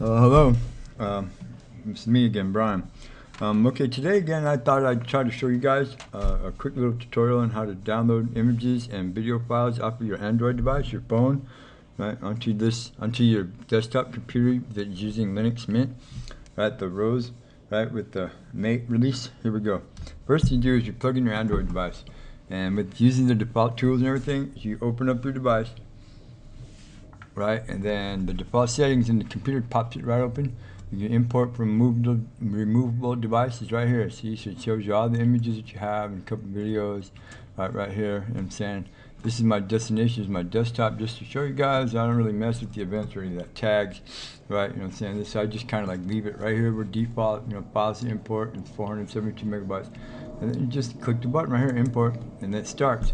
Uh, hello, um, it's me again, Brian. Um, okay, today again, I thought I'd try to show you guys uh, a quick little tutorial on how to download images and video files off of your Android device, your phone, right, onto this, onto your desktop computer that's using Linux Mint, right, the Rose, right, with the Mate release. Here we go. First you do is you plug in your Android device, and with using the default tools and everything, you open up your device, right, and then the default settings in the computer pops it right open. You can import from removable, removable devices right here. See, so it shows you all the images that you have and a couple videos right right here. And I'm saying this is my destination, is my desktop, just to show you guys. I don't really mess with the events or any of that tags, right? You know what I'm saying? This I just kind of like leave it right here where default, you know, files to import. It's 472 megabytes, and then you just click the button right here, import, and it starts.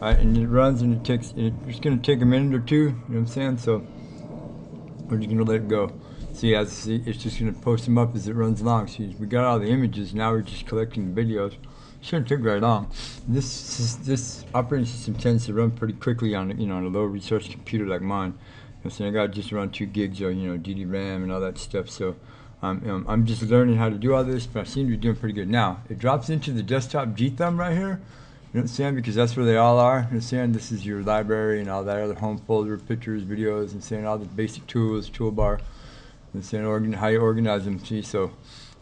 Right, and it runs and it takes. It's gonna take a minute or two. You know what I'm saying? So we're just gonna let it go. See, as see, it's just going to post them up as it runs along. See, we got all the images. Now we're just collecting the videos. Shouldn't take very long. This this operating system tends to run pretty quickly on you know on a low resource computer like mine. So I got just around two gigs of you know DD RAM and all that stuff. So um, I'm just learning how to do all this, but I seem to be doing pretty good. Now it drops into the desktop gThumb right here. You what Because that's where they all are. You what This is your library and all that other home folder, pictures, videos, and saying all the basic tools, toolbar and saying organ, how you organize them. See, so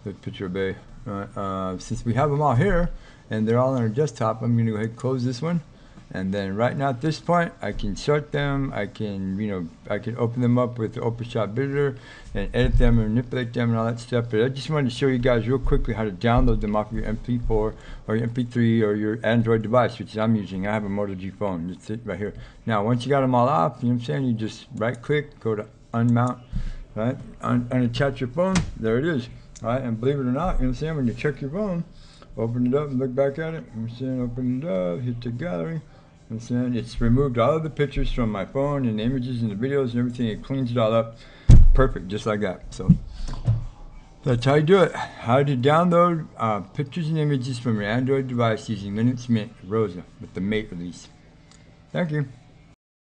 the picture Bay. Uh, uh, since we have them all here and they're all on our desktop, I'm going to go ahead and close this one. And then right now at this point, I can sort them. I can, you know, I can open them up with the OpenShot Editor and edit them and manipulate them and all that stuff. But I just wanted to show you guys real quickly how to download them off your MP4 or your MP3 or your Android device, which I'm using. I have a Moto G phone. It's it right here. Now, once you got them all off, you know what I'm saying? You just right click, go to unmount right? Un unattach your phone, there it is, right? And believe it or not, you know what I'm saying? When you check your phone, open it up and look back at it, you I'm saying open it up, hit the gallery, Saying it's removed all of the pictures from my phone and the images and the videos and everything. It cleans it all up, perfect, just like that. So that's how you do it. How to download uh, pictures and images from your Android device using Linux Mint Rosa with the Mate release. Thank you.